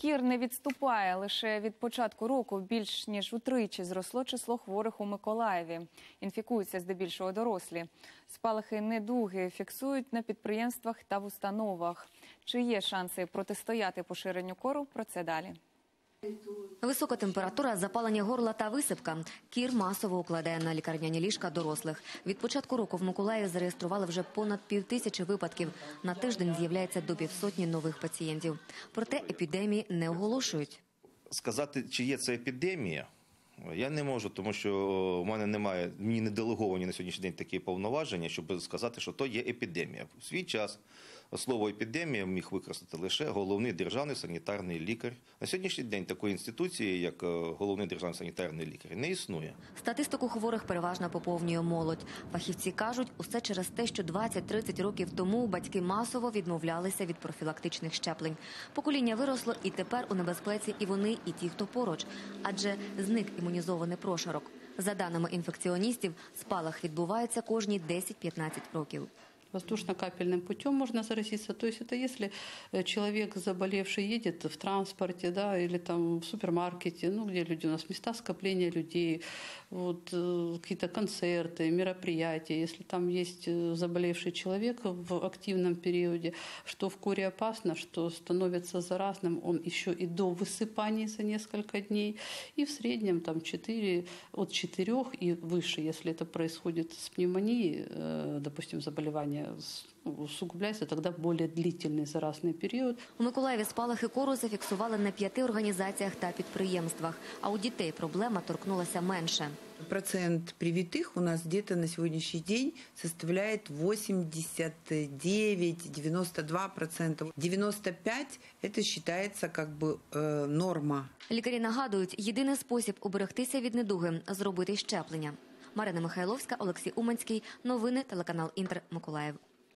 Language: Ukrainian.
Кір не відступає. Лише від початку року більш ніж утричі зросло число хворих у Миколаєві. Інфікуються здебільшого дорослі. Спалахи недуги фіксують на підприємствах та в установах. Чи є шанси протистояти поширенню кору? Про це далі. Висока температура, запалення горла та висипка. Кір масово укладає на лікарняні ліжка дорослих. Від початку року в Миколаєві зареєстрували вже понад півтисячі випадків. На тиждень з'являється до півсотні нових пацієнтів. Проте епідемії не оголошують. Сказати, чи є це епідемія, я не можу, тому що в мене немає, мені не делеговані на сьогоднішній день такі повноваження, щоб сказати, що то є епідемія. В свій час слово епідемія міг використати лише головний державний санітарний лікар. На сьогоднішній день такої інституції, як е, головний державний санітарний лікар, не існує. Статистику хворих переважно поповнює молодь. Фахівці кажуть, усе через те, що 20-30 років тому батьки масово відмовлялися від профілактичних щеплень. Покоління виросло, і тепер у небезпеці і вони, і ті, хто поруч. Адже зник імунізований прошарок. За даними інфекціоністів, спалах відбувається кожні 10-15 років. Воздушно-капельным путем можно заразиться. То есть это если э, человек заболевший едет в транспорте, да, или там в супермаркете, ну, где люди у нас места скопления людей, вот, э, какие-то концерты, мероприятия, если там есть э, заболевший человек в активном периоде, что в куре опасно, что становится заразным, он еще и до высыпания за несколько дней, и в среднем там 4, от 4 и выше, если это происходит с пневмонией, допустим, заболевание с- ну, усугубляется, тогда более длительный заразный период. У Миколаєві спалахи кору зафіксували на п'яти організаціях та підприємствах. А у дітей проблема торкнулася менше. Процент привитых у нас где-то на сегодняшний день составляет 89-92 процента. 95 это считается как бы э, норма. Лікарі нагадують, єдиний спосіб уберегтися від недуги зробити щеплення. Марина Михайловська, Олексій Уманський. Новини телеканал Інтер Миколаїв.